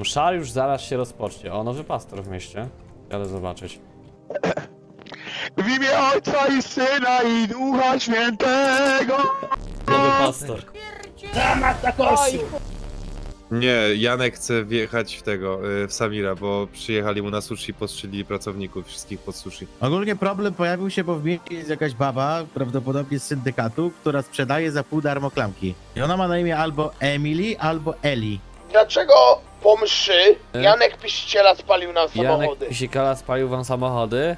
Msza już zaraz się rozpocznie. O, nowy pastor w mieście. Jadę zobaczyć. W imię Ojca i Syna i Ducha Świętego. Nowy pastor. Nie, Janek chce wjechać w tego, y, w Samira, bo przyjechali mu na sushi, postrzelili pracowników wszystkich pod sushi. Ogólnie problem pojawił się, bo w mieście jest jakaś baba, prawdopodobnie z syndykatu, która sprzedaje za pół darmo klamki. I ona ma na imię albo Emily, albo Eli. Dlaczego po mszy Janek Piściela spalił nam Janek samochody? Pisikala spalił wam samochody.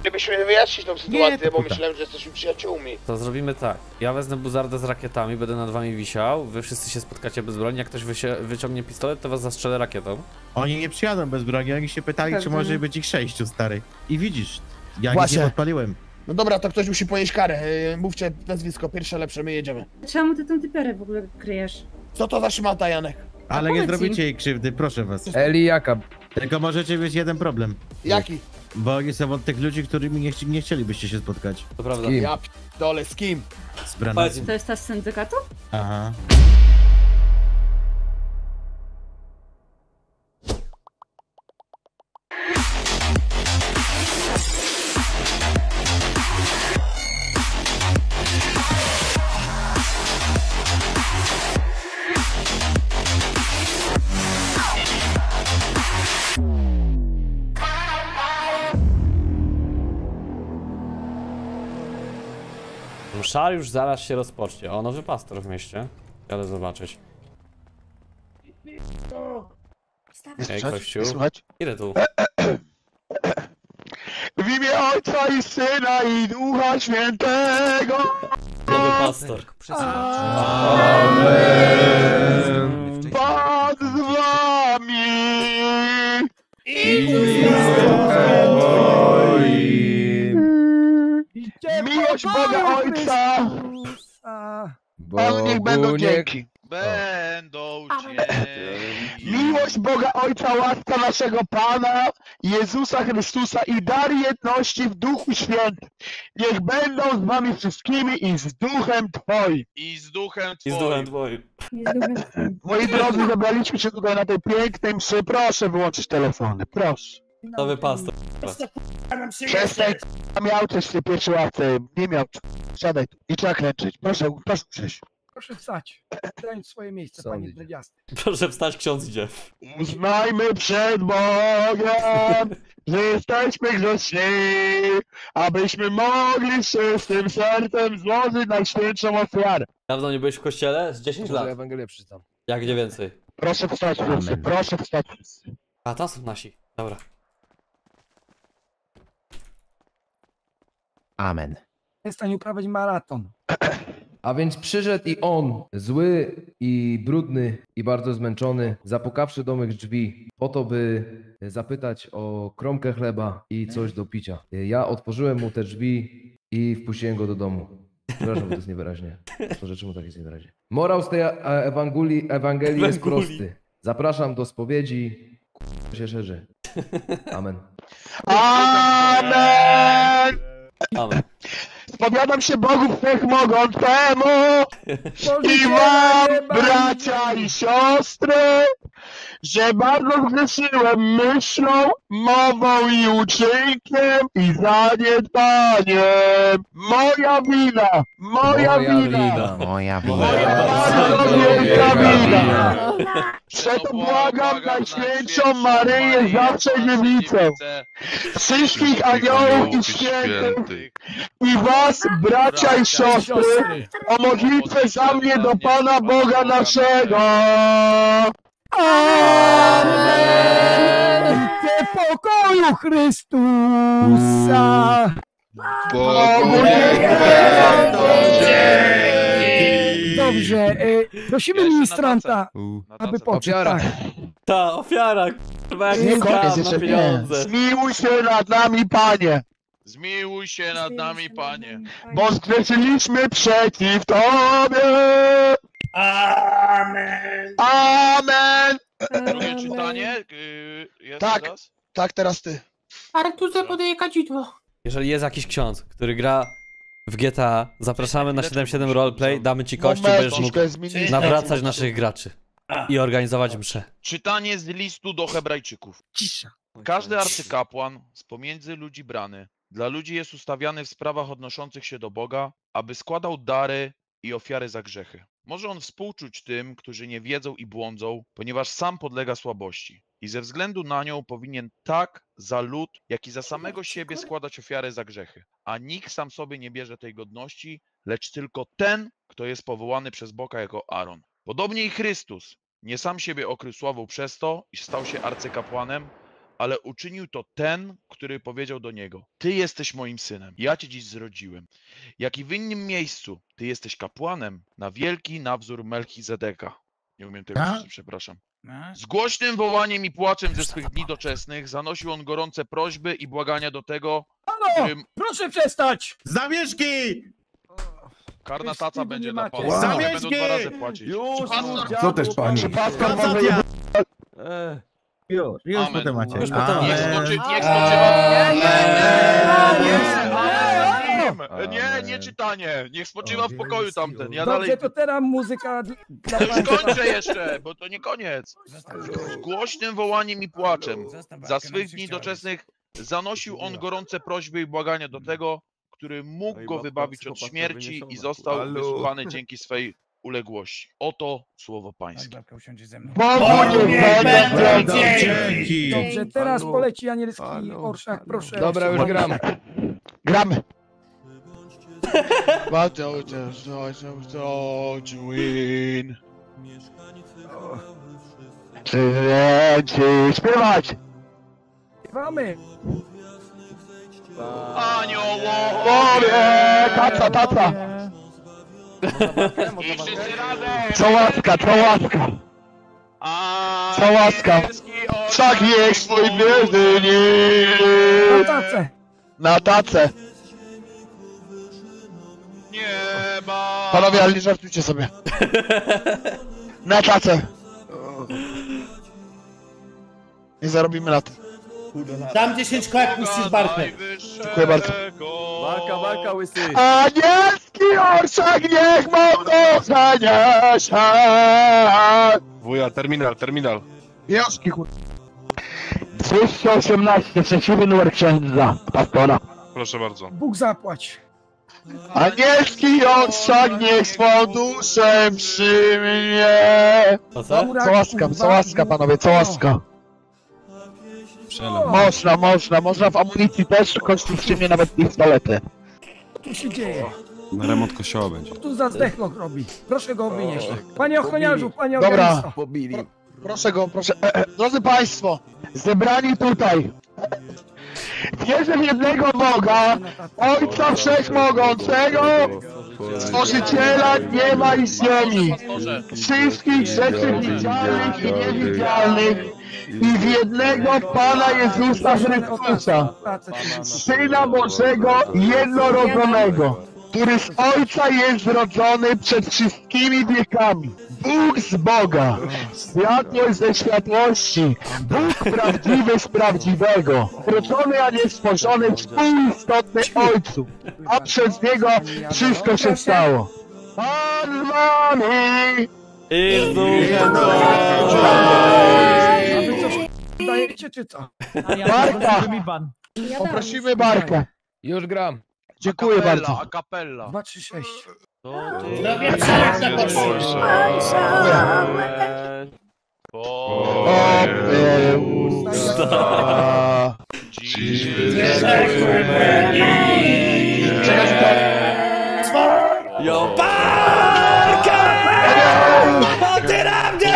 Gdybyśmy wyjaśnić tą sytuację, to bo puta. myślałem, że jesteśmy przyjaciółmi. To zrobimy tak. Ja wezmę buzardę z rakietami, będę nad wami wisiał. Wy wszyscy się spotkacie bez broni. Jak ktoś wysie, wyciągnie pistolet, to was zastrzelę rakietą. Oni nie przyjadą bez broni, oni się pytali, czy Pewnie. może być ich sześciu, stary. I widzisz, ja Właśnie. nie podpaliłem. No dobra, to ktoś musi ponieść karę. Yy, Mówcie nazwisko, pierwsze lepsze, my jedziemy. Czemu ty tą typiarę w ogóle kryjesz? Co to za szmata, Janek? Ale nie zrobicie jej krzywdy, proszę was. Eli Jakab. Tylko możecie mieć jeden problem. Jaki? Bo oni są od tych ludzi, którymi nie, chci- nie chcielibyście się spotkać. To prawda. Kim? Ja dole z kim? Z. Powiedz To jest ta z syndykatu? Aha. Msza już zaraz się rozpocznie. O, nowy pastor w mieście. Jadę zobaczyć. Ej, kościół. Ile tu? W imię Ojca i Syna i Ducha Świętego. Nowy pastor. Pan z wami. Miłość Boga Ojca. Panu niech będą dzięki. Będą dzięki. Miłość Boga Ojca, łaska naszego Pana Jezusa Chrystusa i dar jedności w Duchu Świętym. Niech będą z wami wszystkimi i z Duchem Twoim. I z duchem I z twoim. duchem twoim. Moi drodzy, zebraliśmy się tutaj na tej pięknej mszy. Proszę wyłączyć telefony, proszę. Nowy pastor. Przestań, k***a, miał coś w tej pierwszej ławce. Nie miał. Siadaj tu. I trzeba klęczyć. Proszę, proszę przejść. Proszę wstać. Zająć swoje miejsce, panie dredziasty. Proszę wstać, ksiądz idzie. Uznajmy przed Bogiem, że jesteśmy grzeszni, abyśmy mogli czystym sercem złożyć najświętszą ofiarę. Dawno nie byłeś w kościele? Z 10 Może lat. Ewangelię przeczytam. Jak nie więcej. Proszę wstać Amen. proszę wstać. A, tam są nasi. Dobra. Amen. Jest w stanie uprawiać maraton. A więc przyszedł i on, zły i brudny i bardzo zmęczony, zapukawszy do mych drzwi, po to, by zapytać o kromkę chleba i coś do picia. Ja otworzyłem mu te drzwi i wpuściłem go do domu. Przepraszam, bo to jest niewyraźnie. Może czemu tak jest niewyraźnie. Morał z tej e- Ewangelii, Ewangelii jest prosty. Zapraszam do spowiedzi. K***a się szerzy. Amen. Amen! Spowiadam się Bogu Wszechmogącemu i wam, bracia i siostry, że bardzo zgrzeszyłem myślą, mową i uczynkiem i zaniedbaniem. Moja wina, moja, wina, Moja moja bardzo wielka wina. Przeto błagam Najświętszą Maryję, zawsze dziewicę, wszystkich aniołów i świętych. i was, bracia i siostry, o modlitwę za mnie do Pana Boga naszego. W pokoju Chrystusa! Bogu. Dobrze, e, prosimy Jeszcze ministranta, Na aby tacę. poczuł. Ofiara. Tak. Ta ofiara, kurwa, jak Nie nie koniec skam na jeszcze, nie. pieniądze. Zmiłuj się nad nami, Panie, Zmiłuj się nad nami, Panie. bo zgrzeszyliśmy przeciw Tobie. Amen! Amen. Drugie czytanie yy, jest Tak. teraz? Tak, teraz ty. Arturze podaje kadzidło. Jeżeli jest jakiś ksiądz, który gra w GTA, zapraszamy na Chwileczkę, 77 bo roleplay, muszę- damy ci kościół, będziesz mógł nawracać naszych graczy. I organizować mszę. Czytanie z listu do Hebrajczyków. Cisza. Każdy arcykapłan z pomiędzy ludzi brany dla ludzi jest ustawiany w sprawach odnoszących się do Boga, aby składał dary i ofiary za grzechy. Może on współczuć tym, którzy nie wiedzą i błądzą, ponieważ sam podlega słabości. I ze względu na nią powinien tak za lud, jak i za samego siebie składać ofiary za grzechy. A nikt sam sobie nie bierze tej godności, lecz tylko ten, kto jest powołany przez Boga jako Aaron. Podobnie i Chrystus nie sam siebie okrył sławą przez to, iż stał się arcykapłanem, ale uczynił to ten, który powiedział do niego: Ty jesteś moim synem, ja cię dziś zrodziłem. Jak i w innym miejscu, ty jesteś kapłanem na wielki nawzór Melchizedeka. Nie umiem tego przeczytać, przepraszam. Z głośnym wołaniem i płaczem ze swych dni doczesnych zanosił on gorące prośby i błagania do tego, Halo! którym Proszę przestać! Zamieszki! karna taca będzie dla pana. Wow. Będą dwa razy płacić. Co też pani? Kasacja! E, Już, już Amen. potem macie. Już Niech Amen. spoczy, niech spoczywa. Nie, nie, nie, nie, nie, nie, nie czytanie. Niech spoczywa w pokoju tamten. Ja dalej Dobrze, to teraz muzyka dla dla Już państwa. kończę jeszcze, bo to nie koniec. Z głośnym wołaniem i płaczem za swych dni doczesnych zanosił on gorące prośby i błagania do tego, który mógł go wybawić od śmierci i został wysłuchany dzięki swej uległości. Oto słowo pańskie. Bogu niech będą Dzięki. Dobrze, teraz poleci anielski orszak, proszę. Dobra, już gram. Gramy. Czy śpiewać? Śpiewamy. Anioło! Powie, taca, taca. I wszyscy razem! Co łaska, co łaska. Co łaska. Anielski Wszak niech swój gwiezdny Na nim tacę. na tacę. Panowie, ale nie żartujcie sobie. Na tacę. Nie zarobimy na tym. Dam 10 kołek, puścisz barkę. Dziękuję bardzo. Walka, walka, łysy! Anielski orszak niech mocno zaniesie. Wuja, terminal, terminal. Wnioski, kur... 218, szczęśliwy numer księdza, pastora. Proszę bardzo. Bóg zapłać. Anielski orszak niech swą duszę przyjmie. to co? Co łaska, co łaska, panowie, co łaska. Można, można, można w amunicji też, kości przyjmie nawet pistolety. Co tu się dzieje? Na remont kościoła będzie. Co tu za zdechlok robi? Proszę go wynieść. Panie ochroniarzu, panie Dobra. Pobili. Proszę go, proszę. Drodzy Państwo, zebrani tutaj. Wierzę w jednego Boga, Ojca Wszechmogącego, Stworzyciela nieba i ziemi, wszystkich rzeczy widzialnych i niewidzialnych i w jednego Pana Jezusa Chrystusa, Syna Bożego jednorodzonego, który z Ojca jest zrodzony przed wszystkimi wiekami. Bóg z Boga, światłość ze światłości, Bóg prawdziwy z prawdziwego, rodzony, a nie stworzony, współistotny Ojcu, a przez Niego wszystko się stało. Pan z nami! I z duchem dajecie, czy co? Barka! Poprosimy Barkę. Już gram. Dziękuję bardzo. A kapella. 2, 3, 6. No wiem, co na O, Peusa. Dziś Jo, parka! O ty na mnie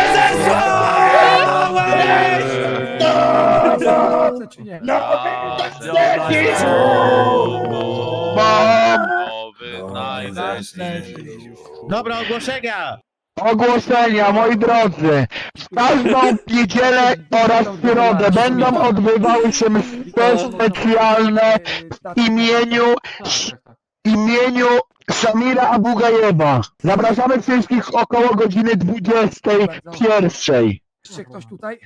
Chcę, czy nie? Mam Nowy najzęczniejszy. Dobra, ogłoszenia! ogłoszenia, moi drodzy. W każdą niedzielę oraz środę będą odbywały się msze specjalne w imieniu, imieniu Samira Abugajewa. Zapraszamy wszystkich około godziny 21. Jeszcze ktoś tutaj?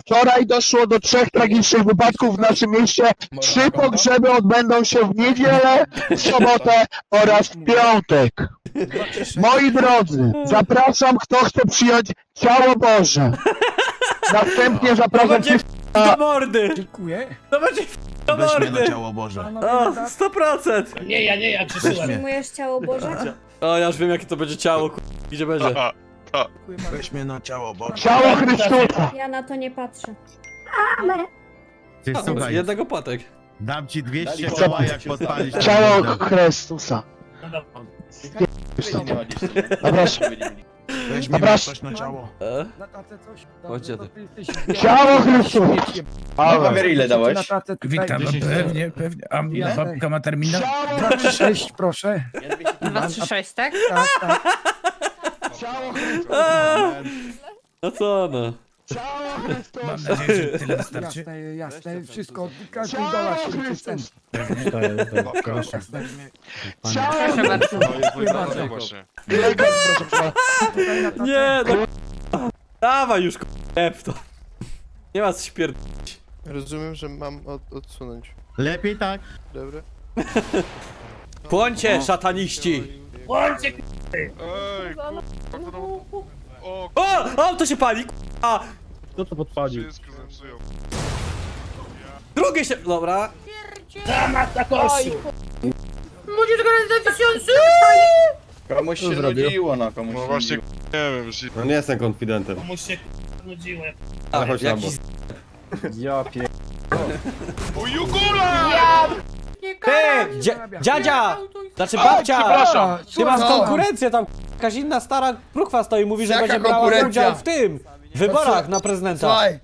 Wczoraj doszło do trzech tragicznych wypadków w naszym mieście. Trzy pogrzeby odbędą się w niedzielę, w sobotę oraz w piątek. Moi drodzy, zapraszam, kto chce przyjąć ciało Boże. Następnie zapraszam będzie wszystkich do mordy! Dziękuję. To będzie do mordy! ciało Boże. O, 100%! Nie, ja nie, ja grzeszyłem. Przyjmujesz ciało Boże? O, ja już wiem jakie to będzie ciało, ku... gdzie będzie. Weź mnie na ciało Boże. ciało Chrystusa. Ja na to nie patrzę. Ty słuchaj, Jednego patek. dam ci 200 Co? koła jak podpalisz ten Ciało. Chrystusa. Zapraszam. Weź mnie Zapraszam. na ciało. E? Na tacę coś? Jesteś- Ciało Chrystusa. Ale. ile dałeś? Witam, 10 pewnie, pewnie. A Ja- babka ma terminal? Ciało Dwa, trzy, sześć, proszę. 2, 3, 6, tak? Tak, tak. Ciało Chrystusa. No co no? Ciało Mam Chrystusa. nadzieję, że tyle wystarczy. Jasne, jasne, wszystko. Każdy Ciało dolar się cen. Proszę. Ciało Proszę bardzo. Dziękuję bardzo. Elegant, proszę pana. Tutaj na tacę. Nie no. Dawaj już, k***ep to. Nie ma co śpierd... Rozumiem, że mam od, odsunąć. Lepiej tak. Dobra? Płońcie, szataniści! Bądźcie O! O, to się pali, a Kto to podpalił? Drugie się... Dobra. dramat na kościół. Komuś się nudziło, no komuś no właśnie, No nie jestem konfidentem. Komuś się nudziło. A, chodź na jakiś... bok. Ja pie... Ty! Dzia dziadzia! Znaczy babcia! przepraszam. Ty masz Co? konkurencję tam, jakaś inna stara kruchwa stoi, mówi, że Jaka będzie brała konkurencja? udział w tym! W wyborach na prezydenta. Słuchaj,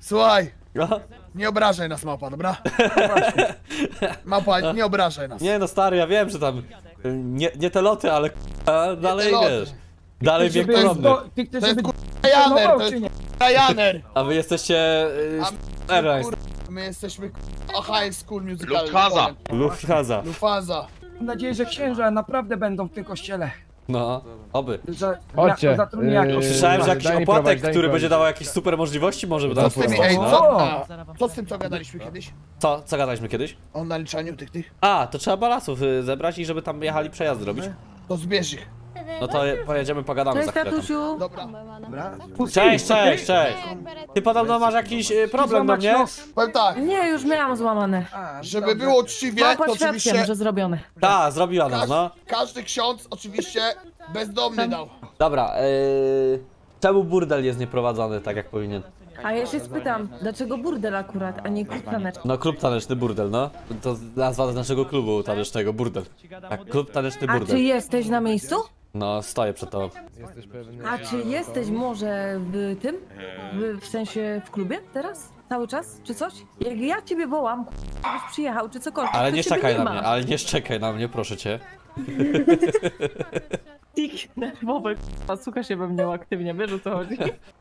słuchaj, No. nie obrażaj nas, małpa, dobra? Małpa, nie obrażaj nas. Nie no stary, ja wiem, że tam y, nie, nie te loty, ale k***a, dalej loty. wiesz. Dalej wiek Żeby podobny. Ty chcesz, To jest żeby Janer, to nie? jest Janer. A wy jesteście... Y, A Airlines. kur... My jesteśmy High School Musical. Lufthansa. Lufthansa. Lufthansa. Mam nadzieję, że księża naprawdę będą w tym kościele. No, oby. Za, Chodźcie, yy, jakoś. Słyszałem, że Daj jakiś mi opłatek, prowadzić, daj mi który będzie dawał jakieś super możliwości, może by Co dał z tymi, ej, No. co, a, co z tym, co gadaliśmy kiedyś? Co, co gadaliśmy kiedyś? O naliczaniu tych, tych? A, to trzeba balasów y, zebrać i żeby tam jechali przejazd zrobić. To zbierz ich. No to je- pojedziemy, pogadamy za chwilę. tam. Dobra. Cześć, cześć, cześć! Ty podobno masz jakiś y, problem do mnie? Powiem tak, Nie, już miałam złamane. A, żeby było uczciwie, to oczywiście zrobione. Tak, zrobiła nam, no. każdy ksiądz oczywiście bezdomny dał. Dobra, yy, czemu burdel jest nieprowadzony tak jak powinien? A ja się spytam, dlaczego burdel akurat, a nie klub taneczny? No klub taneczny burdel, no. To nazwa naszego klubu tanecznego, burdel. Tak, klub taneczny A czy burdel. jesteś na miejscu? No, stoję przed tobą. Jesteś pewny? A czy jesteś może w tym? W, w sensie w klubie teraz? Cały czas? Czy coś? Jak ja ciebie wołam, k***, żebyś przyjechał, czy cokolwiek, Ale to nie ciebie czekaj nie na ma. mnie, ale nie szczekaj na mnie, proszę cię. Tik nerwowy, k***a, słucha się we mnie aktywnie, wiesz o co chodzi?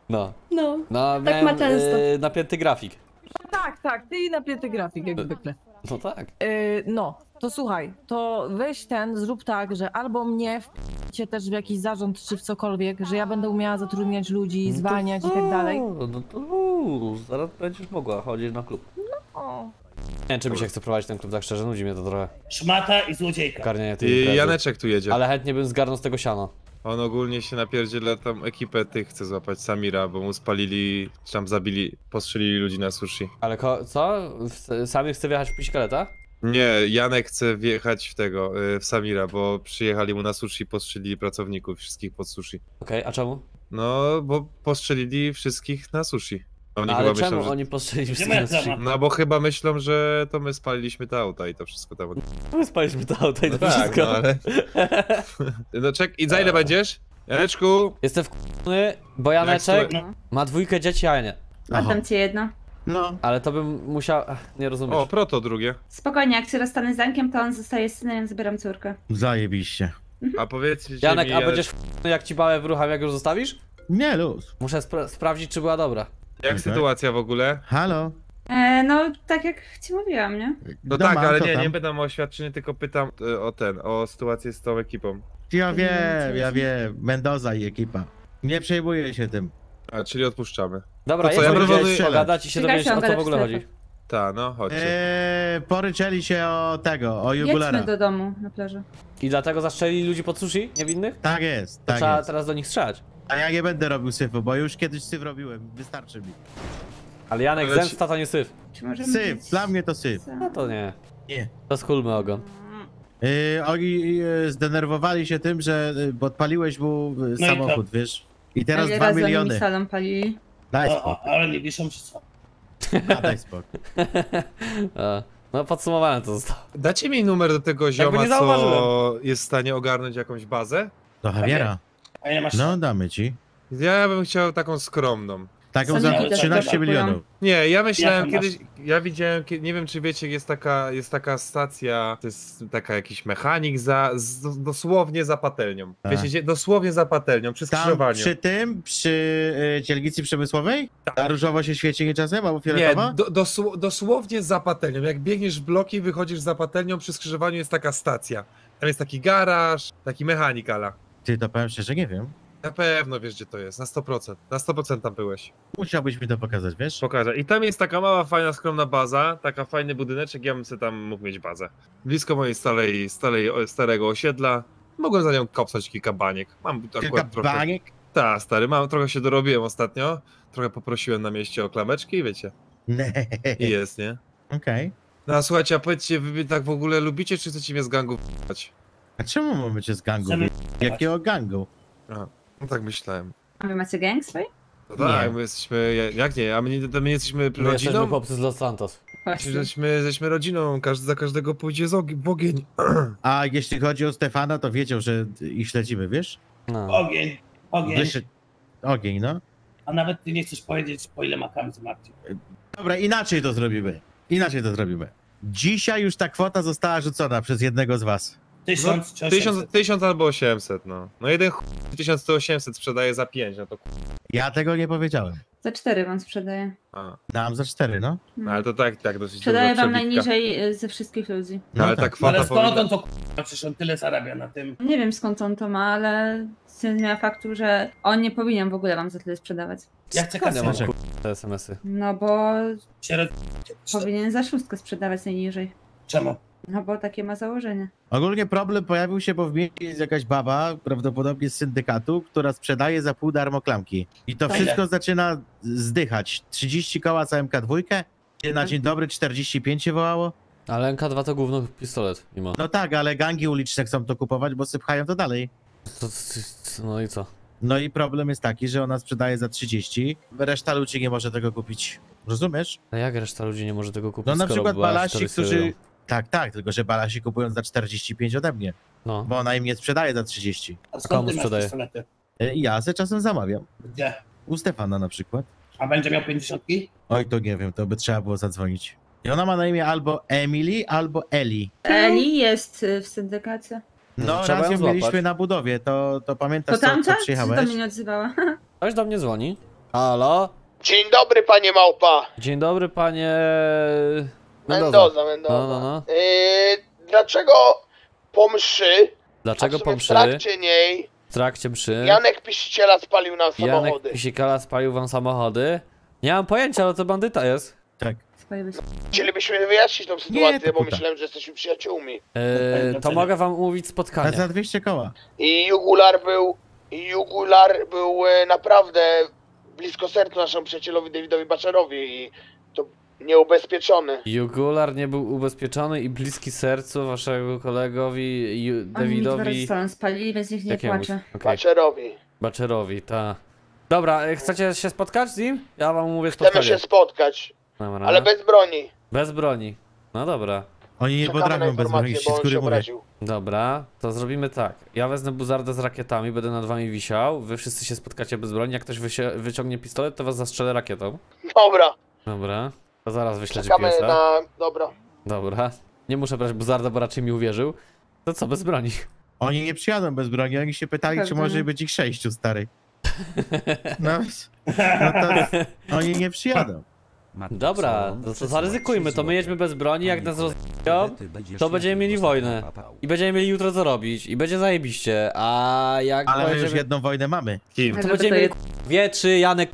No. No. No, Tak ma często. Yy, napięty grafik. Tak, tak, ty i napięty grafik, jak zwykle. No tak. Yy, no, to słuchaj, to weź ten, zrób tak, że albo mnie wpicie też w jakiś zarząd czy w cokolwiek, że ja będę umiała zatrudniać ludzi, zwalniać i tak dalej. No to uuu, zaraz będziesz mogła chodzić na klub. O. Nie wiem, czy mi się chce prowadzić ten klub, tak szczerze, nudzi mnie to trochę. Szmata i złodziejka. Garnienie tej I imprezy. Janeczek tu jedzie. Ale chętnie bym zgarnął z tego siano. On ogólnie się napierdziela tam ekipę tych chce złapać Samira, bo mu spalili, czy tam zabili, postrzelili ludzi na sushi. Ale co? Sami chce wjechać w piśkaleta? Nie, Janek chce wjechać w tego, y, w Samira, bo przyjechali mu na sushi, postrzelili pracowników wszystkich pod sushi. Okej, a czemu? No, bo postrzelili wszystkich na sushi. Oni Ale chyba czemu myślą, że... oni postrzelili na cama? No bo chyba myślą, że to my spaliliśmy te auta i to wszystko tam. My spaliśmy to auto i No to tak, wszystko. no ale... No czek, i za ile będziesz? Janeczku! Jestem wkurzony, bo Janeczek No. ma dwójkę dzieci, a ja nie. Oddam ci jedno. No. Ale to bym musiał... Ach, nie rozumiesz. O, proto drugie. Spokojnie, jak się rozstanę z Dankiem, to on zostaje synem, ja zabieram córkę. Zajebiście. A powiedzcie Janek, mi, a będziesz wkurzony jak ci bałę w rucham, jak już zostawisz? Nie luz. Muszę spra- sprawdzić, czy była dobra. Jak sytuacja w ogóle? Halo? E, no, tak jak ci mówiłam, nie? No Doma, tak, ale nie, tam? nie pytam o oświadczenie, tylko pytam e, o ten, o sytuację z tą ekipą. Ja wiem, ja wiem. Mendoza i ekipa. Nie przejmuję się tym. A, czyli odpuszczamy. Dobra, To co, ja ja proponuję- pogadać i się dowiedzieć, o co w ogóle chodzi. Ta, no, chodźcie. Eee, poryczeli się o tego, o jugulara. Jedźmy do domu na plaży. I dlatego zastrzeli ludzi pod sushi? Niewinnych? Tak jest, tak trzeba jest. teraz do nich strzelać. A ja nie będę robił syfu, bo już kiedyś syf robiłem, wystarczy mi. Ale Janek, Ale ci- zemsta to nie syf. Czy możemy Syf, dla mnie to syf. No to nie. Nie. To skulmy ogon. Yy, oni yy, zdenerwowali się tym, że yy, podpaliłeś mu yy, No i samochód, wiesz? I teraz dwa miliony. mi salon palili? Daj spokój, o, ale nie wiszą czy co? a, daj spokój. No podsumowane to zostało. Dacie mi numer do tego zioma, co zauważyłem. jest w stanie ogarnąć jakąś bazę? Do Javiera. A ile masz? No, damy ci. Ja bym chciał taką skromną. Taką za nie widać, 13 tak milionów. Nie, ja myślałem Jaką kiedyś, ja widziałem, kie- nie wiem czy wiecie, jest taka, jest taka stacja, to jest taka jakiś mechanik za, z, dosłownie za patelnią. Tak. Wiecie, gdzie- dosłownie za patelnią, przy Tam skrzyżowaniu. przy tym, przy yy, dzielnicy przemysłowej? A różowo się świeci nie czasem, albo Tak. Nie, fioletowa? do, dosł, dosłownie za patelnią. Jak biegniesz w bloki, wychodzisz za patelnią, przy skrzyżowaniu jest taka stacja. Tam jest taki garaż, taki mechanikala. Ty, to powiem szczerze, nie wiem. Na pewno wiesz, gdzie to jest, na 100%. Na 100% tam byłeś. Musiałbyś mi to pokazać, wiesz? Pokażę. I tam jest taka mała, fajna, skromna baza, taka fajny budyneczek, ja bym sobie tam mógł mieć bazę. Blisko mojej starej, starej, starego osiedla. Mogłem za nią kopsać kilka baniek. Mam Kilka akurat trochę... baniek? Tak, stary, mam, trochę się dorobiłem ostatnio. Trochę poprosiłem na mieście o klameczki i wiecie. Nie. I jest, nie? Okej. No a słuchajcie, a powiedzcie, wy tak w ogóle lubicie, czy chcecie mnie z gangu w***ać? A czemu mamy cię z gangu? Chcemy- Jakiego gangu? No tak myślałem. A wy macie gang swój? No tak, Nie. my jesteśmy, ja- jak nie, a my, nie, my jesteśmy My jesteśmy rodziną? chłopcy z Los Santos. Właśnie. Jesteśmy, jesteśmy rodziną, każdy za każdego pójdzie z ogień, w ogień. A jeśli chodzi o Stefana, to wiedział, że ich śledzimy, wiesz? No. Ogień, ogień. Wyszedł... Ogień, no. A nawet ty nie chcesz powiedzieć, po ile ma kamień Marcin. Dobra, inaczej to zrobimy. Inaczej to zrobimy. Dzisiaj już ta kwota została rzucona przez jednego z was. Tysiąc czy Tysiąc, 800? tysiąc albo 800, no. No jeden ch... 1800 sprzedaje za 5, no to k- Ja tego nie powiedziałem. Za cztery wam sprzedaję. a. Dam za cztery, no. No, ale to tak, tak, dosyć Sprzedaję wam najniżej y, ze wszystkich ludzi. No, ale tak. ta kwota Ale skąd on to k***a? Przecież on tyle zarabia na tym. Nie wiem skąd on to ma, ale zmienia faktu, że on nie powinien w ogóle wam za tyle sprzedawać. Ja chcę kasę. mam te SMS-y? No bo Sierot... powinien za szóstkę sprzedawać najniżej. Czemu? No bo takie ma założenie. Ogólnie problem pojawił się, bo w mieście jest jakaś baba, prawdopodobnie z syndykatu, która sprzedaje za pół darmo klamki. I to Ile? wszystko zaczyna zdychać. 30 koła za MK2, gdzie na dzień dobry 45 się wołało. Ale MK2 to główny pistolet, mimo. No tak, ale gangi uliczne chcą to kupować, bo sypchają to dalej. To, no i co? No i problem jest taki, że ona sprzedaje za 30, reszta ludzi nie może tego kupić. Rozumiesz? A jak reszta ludzi nie może tego kupić, No na skoro przykład balasi, którzy... Tak, tak, tylko że balasi kupują za 45 ode mnie, No. bo ona im nie sprzedaje za 30. A komu skąd ty masz sprzedaje? pistolety? E, ja se czasem zamawiam. Gdzie? U Stefana na przykład. A będzie miał 50? Oj, to nie wiem, to by trzeba było zadzwonić. I ona ma na imię albo Emily, albo Eli. Eli jest y, w syndykacie. No, No, trzeba raz ją ją złapać. mieliśmy na budowie, to, to To pamiętasz, co, tamta? co Czy to przyjechałeś? mnie nie odzywała? Ktoś do mnie dzwoni. Halo? Dzień dobry, panie Małpa. Dzień dobry, panie... Mendoza, Mendoza. No, no, no. Yy, dlaczego po mszy, Dlaczego w po w mszy, trakcie niej, w trakcie mszy, Janek Pisiciela spalił nam Janek samochody? Pisikala spalił wam samochody? Nie mam pojęcia, ale to bandyta jest. Tak. Chcielibyśmy wyjaśnić tą sytuację, to bo myślałem, że jesteśmy przyjaciółmi. Eee, to mogę wam umówić spotkanie. za 200 koła. I Jugular był, i Jugular był e, naprawdę blisko serca naszemu przyjacielowi Davidowi Baczerowi i to nieubezpieczony. Jugular nie był ubezpieczony i bliski sercu waszego kolegowi Ju- Oni Dawidowi salon spalili, więc niech nie jakiemuś. płacze. Okej, Baczerowi. Baczerowi, ta. Dobra, e, chcecie się spotkać z nim? Ja wam mówię Chcemy spotkanie. się spotkać, Dobra. ale bez broni. Bez broni. No dobra. Oni nie Czekamy na potrafią bez broni, bo z on góry się mówię. obraził. Dobra, to zrobimy tak. Ja wezmę buzardę z rakietami, będę nad wami wisiał. Wy wszyscy się spotkacie bez broni. Jak ktoś wysie- wyciągnie pistolet, to was zastrzelę rakietą. Dobra, Dobra. To zaraz wyślę czekamy GPS-a. na... Dobra. Dobra. Nie muszę brać buzarda, bo raczej mi uwierzył. To co, bez broni? Oni nie przyjadą bez broni, oni się pytali, czy może być ich sześciu, stary. No, no to oni nie przyjadą. Dobra, no to zaryzykujmy, to my jedźmy bez broni, jak nas rozbiją, to będziemy mieli wojnę. I będziemy mieli jutro co robić, i będzie zajebiście, a jak Ale my już będziemy... jedną wojnę mamy. Kim? To będziemy mieli Wietrzy, Janek...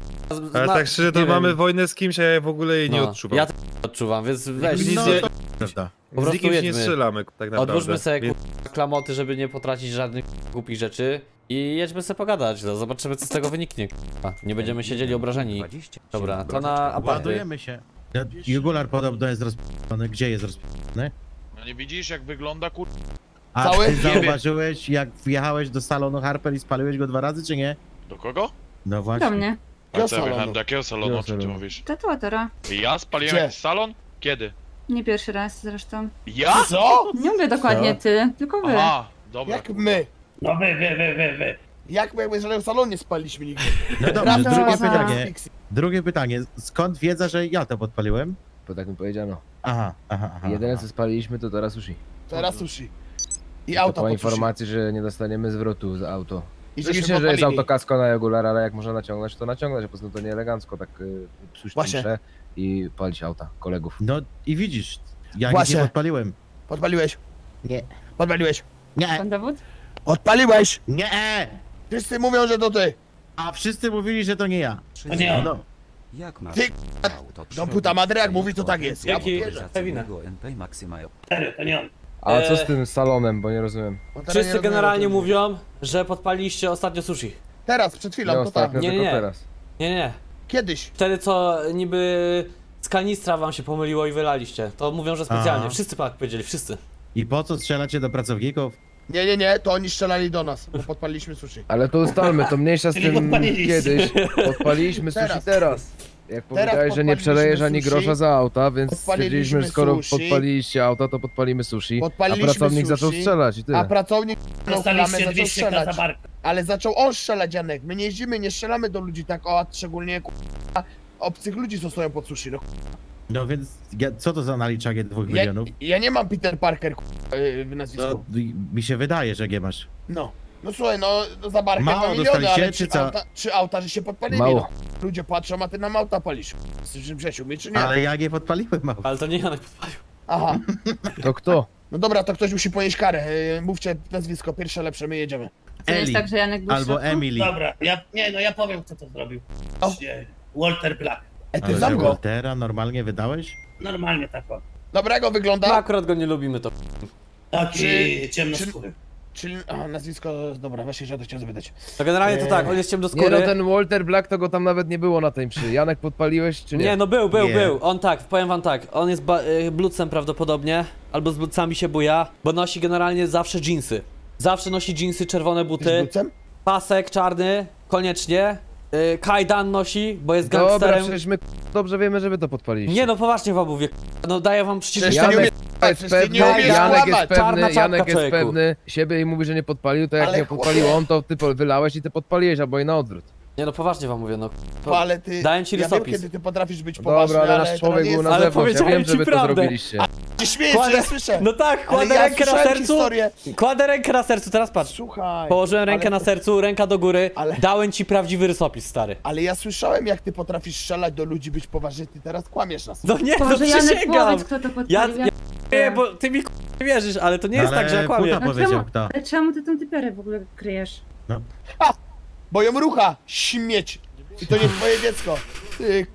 Ale tak szczerze, to nie mamy wiem. wojnę z kimś, a ja w ogóle jej nie No, odczuwam. Ja też odczuwam, więc weź, Nic no, nie- to- Prawda. po z prostu nikim się nie jedźmy. strzelamy, tak naprawdę. Odłóżmy sobie Więc- klamoty, żeby nie potracić żadnych głupich rzeczy i jedźmy sobie pogadać, no, zobaczymy co z tego wyniknie. Nie będziemy siedzieli obrażeni. Dobra, to na aparty. Ładujemy się. Jugular podobno jest rozp***ny. Gdzie jest rozp***ny? No nie widzisz jak wygląda kur... A Cały? ty zauważyłeś, jak wjechałeś do salonu Harper i spaliłeś go dwa razy, czy nie? Do kogo? No właśnie. Do mnie. A co ja wyjechałem do jakiego salonu, o czym ty mówisz? Tatuatora. Ja spaliłem Gdzie? jakiś salon? Kiedy? Nie pierwszy raz zresztą. Ja? Co? Nie mówię dokładnie Co? ty, tylko wy. Aha, dobra. Jak my? No wy, wy, wy, wy, wy. Jak my jakby żadnego salonu nie spaliśmy nigdy. No dobrze, drugie Aha. pytanie. Drugie pytanie. Skąd wiedza, że ja to podpaliłem? Bo tak mi powiedziano. Aha, aha, aha. Jedyne co spaliliśmy to teraz sushi. Teraz sushi. I To auto po informacji, że nie dostaniemy zwrotu za auto. I Oczywiście, że jest podpalili. auto kasko na regular, ale jak można naciągnąć, to naciągnąć, poza tym to nie elegancko tak y, psuć Właśnie. ciszę i palić auta kolegów. No i widzisz, ja nic Właśnie. nie podpaliłem. Podpaliłeś. Nie. Podpaliłeś. Nie, Pan dowód? Odpaliłeś! nie. Wszyscy mówią, że to ty. A wszyscy mówili, że to nie ja. To nie on. No. Ty do puta madry, jak mówi, to tak jest. Ja Dzięki. powierzę. Kevina. Serio, to nie on. A co z Eee. tym salonem, bo nie rozumiem. Bo teraz nie Wszyscy rozumiem, generalnie o czym mówią, że podpaliliście ostatnio sushi. Teraz, przed Nie chwilą, to tak. ostatnio, Nie, tylko nie. teraz. Nie, nie. Kiedyś. Wtedy co niby z kanistra wam się pomyliło i wylaliście. To mówią, że specjalnie. Aha. Wszyscy tak powiedzieli, wszyscy. I po co strzelacie do pracowników? Nie, nie, nie, to oni strzelali do nas, bo podpaliliśmy sushi. Ale to ustalmy, to mniejsza z Czyli tym podpaliliście. kiedyś. Podpaliliśmy sushi Teraz. teraz. Jak powiedziałeś, że nie podpaliliśmy przelejesz ani sushi, grosza za auta, więc podpaliliśmy stwierdziliśmy, że skoro sushi. podpaliliście auta, to podpalimy sushi. Podpaliliśmy a pracownik zaczął sushi, strzelać i tyle. A pracownik Dostaliście zaczął 200 k za strzelać. barkę. Ale zaczął on strzelać, Janek. My nie jeździmy, nie strzelamy do ludzi tak, o, a szczególnie k***a, obcych ludzi, co stoją pod sushi. No, No więc ja, co to za naliczanie dwóch ja, milionów? ja nie mam Peter Parker k***a, yy, w nazwisku. No, mi się wydaje, że nie masz. No. No słuchaj, no, no za barkę Mało dwa miliony, dostaliście, ale czy co? auta, trzy auta, że się podpalili, Mało. no. Ludzie patrzą, a ty nam auta palisz. Jesteś Grzesiu, mi czy nie? Ale ja nie podpaliłem mało. Ale to nie Janek podpalił. Aha. To kto? No dobra, to ktoś musi ponieść karę. Yy, Mówcie nazwisko, pierwsze lepsze, my jedziemy. To jest Eli tak, że Janek był albo? Emily. Dobra, ja, nie no ja powiem kto to zrobił. O. Nie, Walter Black. E, ty Ale znam że go. Waltera normalnie wydałeś? Normalnie tak o. Dobra, jak on No wygląda? akurat go nie lubimy to. Taki Czy- ciemnoskóry. Czyli, aha, nazwisko, dobra, właśnie się o to chciałem zapytać. To generalnie to Eee. tak, on jest Nie ciemnoskóry. no, ten Walter Black to go tam nawet nie było na tej mszy. Janek podpaliłeś czy nie? Nie, no był, był, Nie. był. On tak, powiem wam tak, on jest ba- y, blucem prawdopodobnie, albo z blucami się buja, bo nosi generalnie zawsze jeansy. Zawsze nosi jeansy, czerwone buty, pasek czarny, koniecznie. Y, kajdan nosi, bo jest Dobra, gangsterem. przecież my dobrze wiemy, że wy to podpaliliście. Nie no, poważnie wam mówię. No daję wam przecież... Ty nie Janek umiesz- jest pewny, nie umiesz Janek jest. Czarna pewny, czapka, Janek jest człowieku. pewny siebie i mówi, że nie podpalił, to jak Ale nie podpalił chłopie. on, to ty wylałeś i ty podpaliłeś, albo i na odwrót. Nie no, poważnie wam mówię, no. No, ale ty, Dałem ci ja wiem, rysopis. kiedy ty potrafisz być No poważny, dobra, ale ale nasz człowiek był na Ale zewnątrz, ja powiedziałem wiem, że ci wy to prawdę. zrobiliście. Ty śmiejesz, Kładę- że ja słyszę. No tak, ale kładę ja rękę na słyszałem sercu, historię. kładę rękę na sercu, teraz patrz. Słuchaj. Położyłem rękę ale- na sercu, ręka do góry, Ale- dałem ci prawdziwy rysopis, stary. Ale ja słyszałem, jak ty potrafisz strzelać do ludzi, być poważny, ty teraz kłamiesz nas. No nie, no Boże, Janek, przysięgam. powiedz, kto to Ja, podpalił. ja nie, bo ty mi k- nie wierzysz, ale to nie jest Ale tak, że ja kłamię. Puta No powiedział czemu? kto. Ale czemu ty tą typiarę w ogóle kryjesz? Bo ją rucha, śmieć. I to nie twoje dziecko. Ty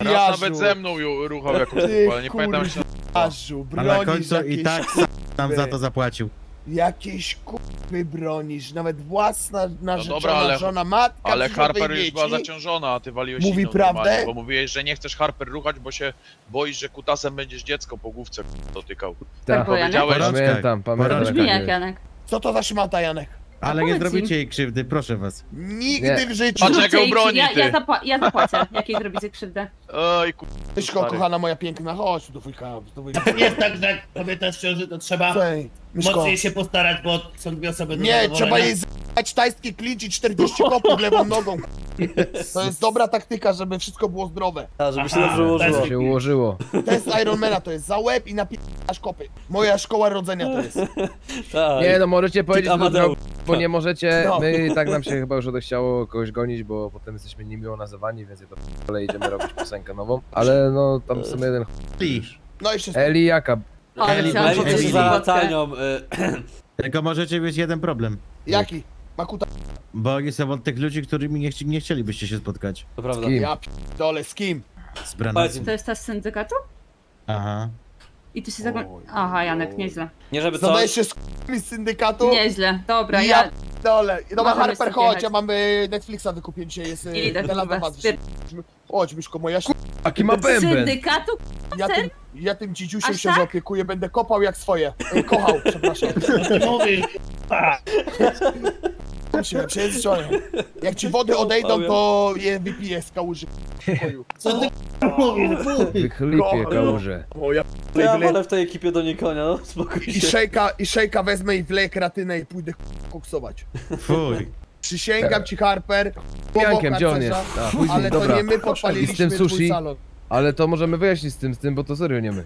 Raz nawet ze mną ją ruchał jakąś Ty ale nie pamiętam jak się kurwiarzu, A na bronisz końcu i tak sam nam za to zapłacił. Jakieś kurwy bronisz, nawet własna narzeczona dobra, ale- żona, matka Ale Harper już była zaciążona, a ty waliłeś Mówi inną prawdę? Bo mówiłeś, że nie chcesz Harper ruchać, bo się boisz, że kutasem będziesz dziecko po główce dotykał. Tak, Janek? powiedziałeś, pamiętam, pamiętam. Janek. Co to za szmata, Janek? Ale nie zrobicie jej krzywdy, proszę was. Nigdy Nie. w życiu. Jej broni, krzywdę. ja, ty. ja, zapła- ja zapłacę, jak jej zrobicie krzywdę. Oj, ku... Tyśko, stary. kochana moja piękna, chodź tu do wujka. Do wujka. Nie jest tak, że jak kobieta w ciąży, to trzeba Słuchaj, Myszko. mocniej się postarać, bo są dwie osoby do Nie, trzeba jej z***ać tajski klincz i 40 kopów lewą nogą. To jest dobra taktyka, żeby wszystko było zdrowe. A, żeby się Aha, dobrze ułożyło. się ułożyło. Test Ironmana to jest za łeb i napisz kopy. Moja szkoła rodzenia to jest. Tak. Nie no, możecie powiedzieć, zrobił, bo nie możecie. No. My tak nam się chyba już odechciało kogoś gonić, bo potem jesteśmy niemiło nazywani, więc ja to ale idziemy robić piosenkę nową. Ale no, tam w sumie jeden No i jeszcze Eli jaka? O, ale chciałam Eli, powiedzieć Eli. za fotkę. latanią. y, Tylko możecie mieć jeden problem. Jaki? Makuta. Bo jestem od tych ludzi, którymi nie, chci- nie chcielibyście się spotkać. To prawda. Kim? Ja dole z kim? Z Branasem. To jest ta z syndykatu? Aha. I ty się zakoń... Aha, Janek, nieźle. Nie żeby co. Zadajesz się z k***mi z syndykatu? Nieźle, dobra, Ja ja... dole. Dobra, Możemy Harper, stąd chodź, jechać. ja mam y, Netflixa wykupię dzisiaj, jest I idę, y, The Last kurwa, of Us. spier- Chodź, Myszko, moja ś... Jaki ma bęben? syndykatu? Ja tym, ja tym dzidziusiem Aż się tak? zaopiekuję, będę kopał jak swoje. Kochał, przepraszam. Mówi, Się przejęzyczony. Jak ci wody odejdą, to je wypiję z kałuży. co ty mówisz? Wychlipie kałuże. Moja Ja wolę w tej ekipie do Nikonia, no spokój I szejka, i szejka wezmę i wleję kratynę i pójdę koksować. Fuj. Przysięgam ci, Harper. Jankiem, gdzie on jest? A, później, Ale to dobra. nie my I z podpaliliśmy tym twój sushi? salon. Ale to możemy wyjaśnić z tym, z tym, bo to serio nie my.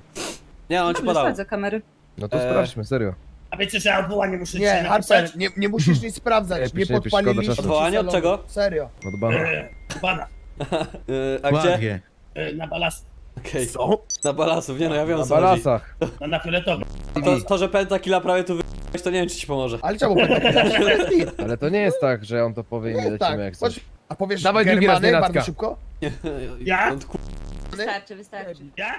Nie, on ci Nie podał. sprawdzę kamery. No to Eee. sprawdźmy, serio. A wiecie, że odwołanie muszę Nie, dzisiaj Harper, napisać? nie, nie musisz nic sprawdzać. Nie szkoda podpaliliśmy czasu. Odwołanie od salonu. czego? Serio. Od bana. E, Bana, Y, A gdzie? Ładnie. e, na balast, Okej. Na balasów, nie no, ja wiem o Na co chodzi. balasach. na, na fioletowy. To, to, że pentakilla prawie tu wyjść, to nie wiem czy ci pomoże. Ale czemu tak? Ale to nie jest tak, że on to powie i my lecimy Tak, jak chodź. coś. A powiesz Dawaj drugi raz, Germany bardzo szybko? Ja? Wystarczy, wystarczy. Ja?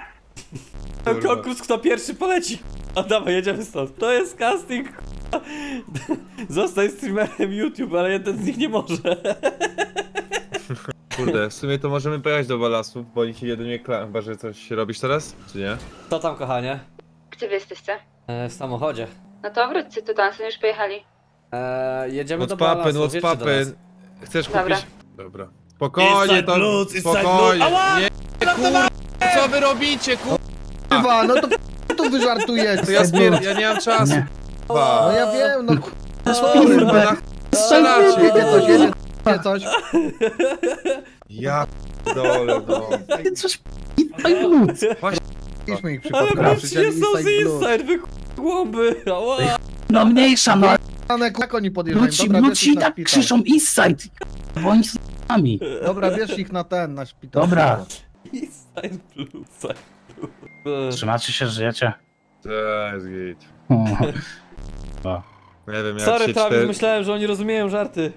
Konkurs kto pierwszy poleci. A dawaj, jedziemy stąd. To jest casting. k***a. Zostań streamerem YouTube, ale jeden z nich nie może. Kurde, w sumie to możemy pojechać do balasów, bo oni się jedynie kla... Chyba, że coś robisz teraz? Czy nie? Co tam kochanie? Gdzie wy jesteście? E, w samochodzie. No to wróćcie tu, tam są już pojechali. E, jedziemy do What's balasów, what's wiecie do nas. poppin'? Chcesz Dobra. kupić? Dobra. Spokojnie, Inside to... blues, inside Spokojnie. blues. Ała! Nie, kurwa, co wy robicie, kurwa? No to tu wyżartujecie. To ja spier... ja nie mam czasu, kurwa. No ja wiem, no Kurwa, na ch- strzelacie. Jedzie coś, jedzie coś. Ja dole, no. Idźmy ich Ale patrzcie, są z inside, wy k***a głąby. Ała. No mniejsza, no. Jak oni Ludzi, ludzi tak krzyczą inside. Bo oni są z nami. Dobra, bierz ich na ten, na szpital. Dobra. Inside blue, inside blue. Trzymacie się, żyjecie? To jest git. Nie wiem, jak Sorry, się Travis, cztery... myślałem, że oni rozumieją żarty.